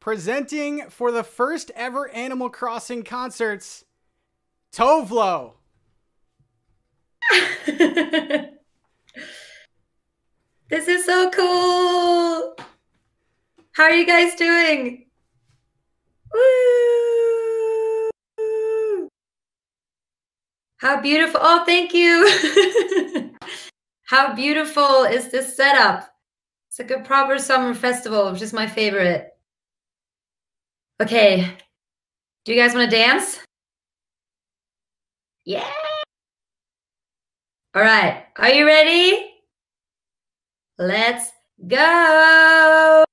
Presenting for the first ever Animal Crossing concerts, Tove Lo. This is so cool. How are you guys doing? Woo! How beautiful. Oh, thank you. How beautiful is this setup? It's like a proper summer festival, which is my favorite. Okay. Do you guys want to dance? Yeah. All right. Are you ready? Let's go.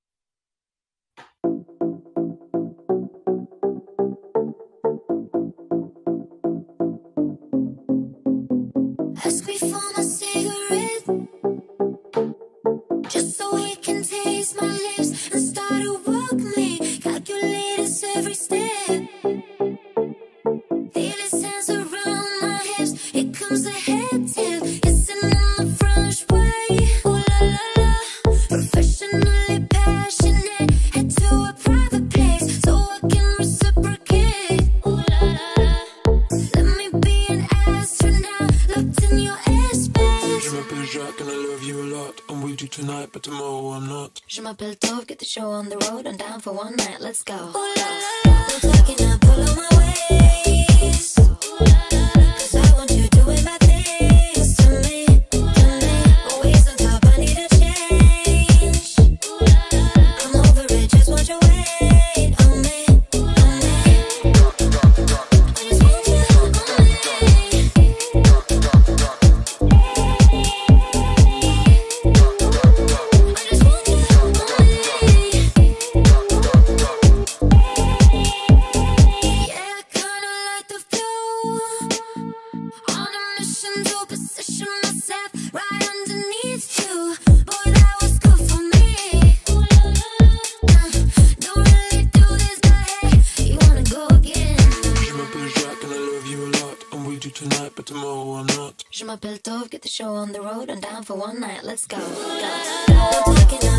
love you a lot. I'm with you tonight, but tomorrow I'm not. Je m'appelle Tove, get the show on the road. I'm down for one night, let's go. Ooh, la, la, la. My waist. Ooh, la, la, la. Get the show on the road and down for one night. Let's go. go.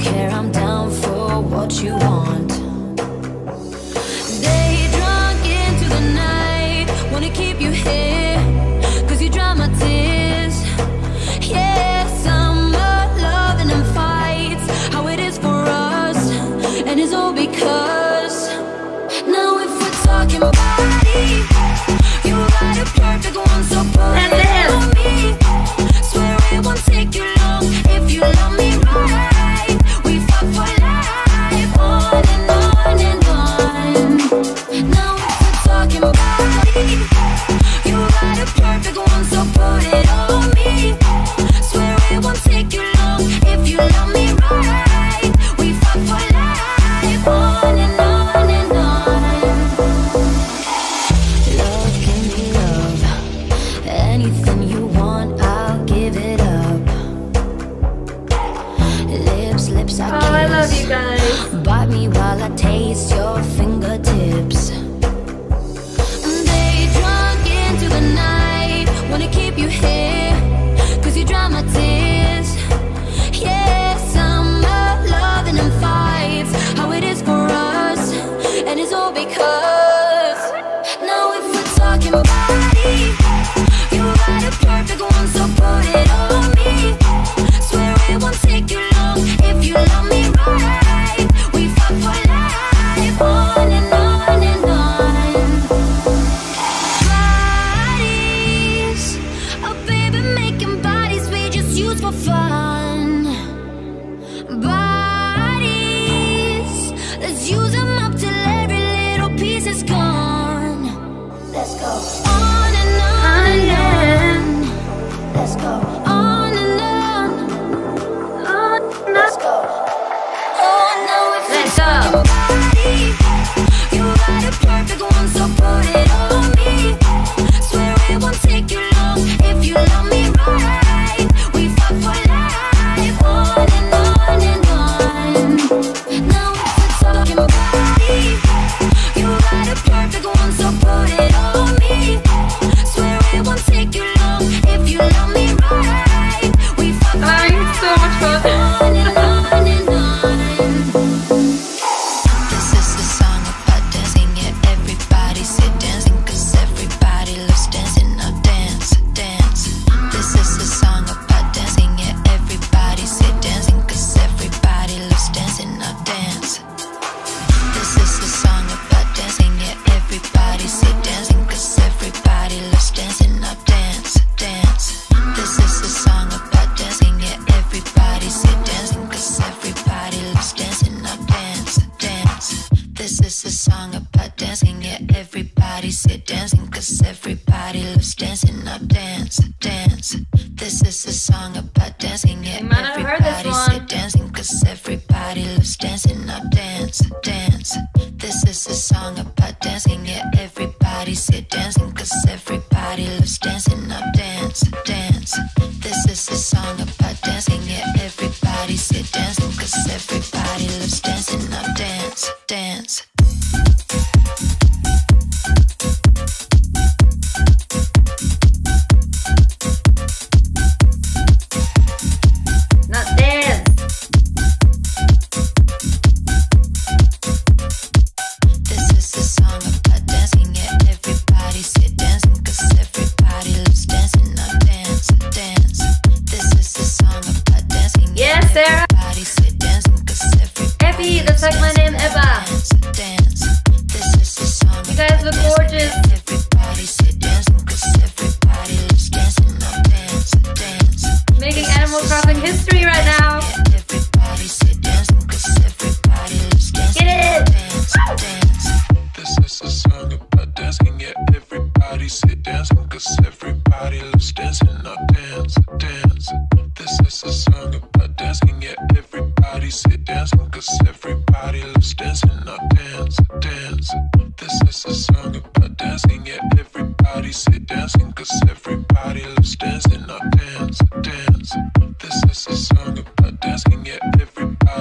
care, I'm down. You got a perfect one. Cause you dry my tears, yeah.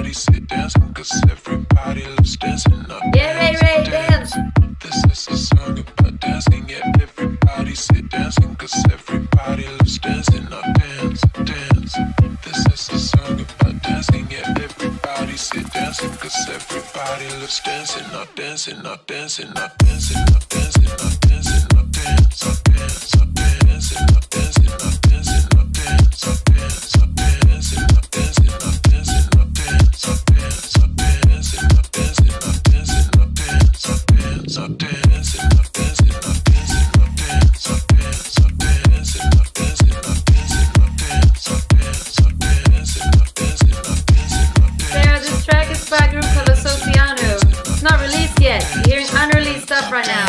everybody sit dance, cause everybody loves dancing. Love yeah, dance, Ray Ray, dance. dance. This is a song about dancing, yeah, everybody sit dancing, cause everybody loves dancing. Love dance, dance. This is a song about dancing, yeah, everybody sit dancing, cause everybody loves dancing. Not dancing, not dancing, not dancing, not dancing. Not This track is by It's not released yet. Here's unreleased stuff right now.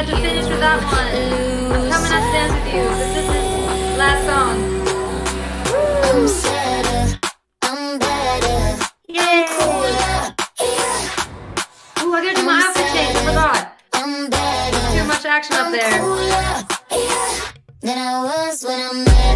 had to finish with that one. I'm coming up to dance with you, this is last song. Better, I'm better, action up there. Cooler, yeah, than I was when I met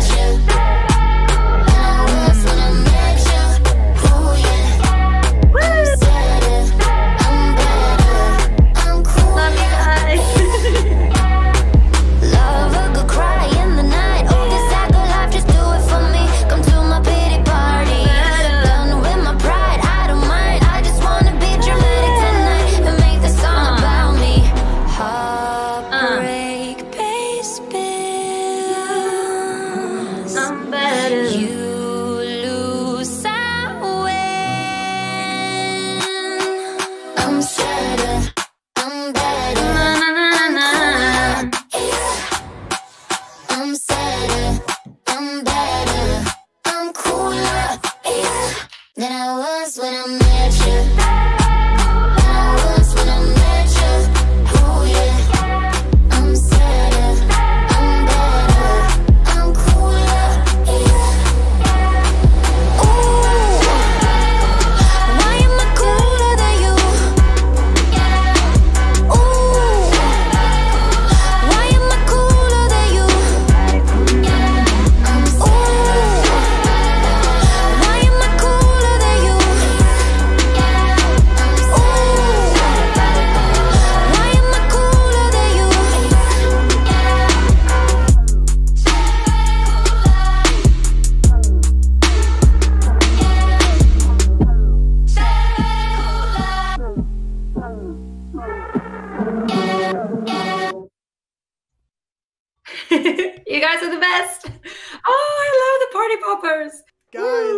There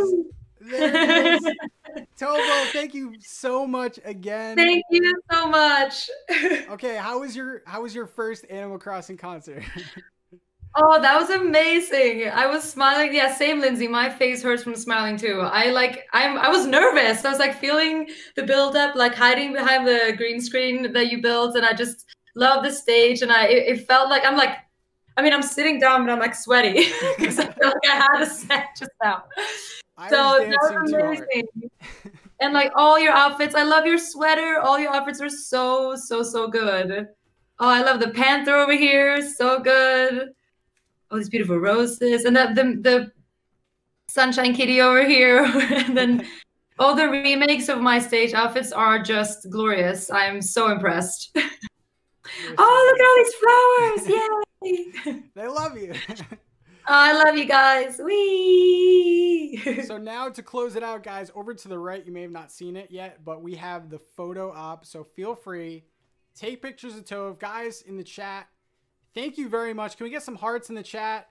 it is. Thank you so much again. Thank you so much. Okay, how was your how was your first Animal Crossing concert? Oh, that was amazing. I was smiling. Yeah, same Lindsay. My face hurts from smiling too. I like I'm I was nervous. I was like feeling the build up, like hiding behind the green screen that you built and I just love the stage and I it, it felt like I'm like I mean, I'm sitting down but I'm like sweaty because I feel like I had a set just now. I so was that was amazing. and like all your outfits, I love your sweater. All your outfits are so so so good. Oh, I love the panther over here, so good. All these beautiful roses, and the the, the sunshine kitty over here, and then all the remakes of my stage outfits are just glorious. I'm so impressed. You're oh, look at all these flowers! Yay! They love you. Oh, I love you guys. Wee. so now to close it out, guys, over to the right, you may have not seen it yet, but we have the photo op. So feel free, take pictures of Tove, guys in the chat. Thank you very much. Can we get some hearts in the chat?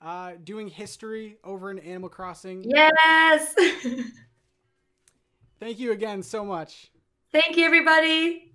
Uh, doing history over in Animal Crossing. yes. Thank you again so much. Thank you, everybody.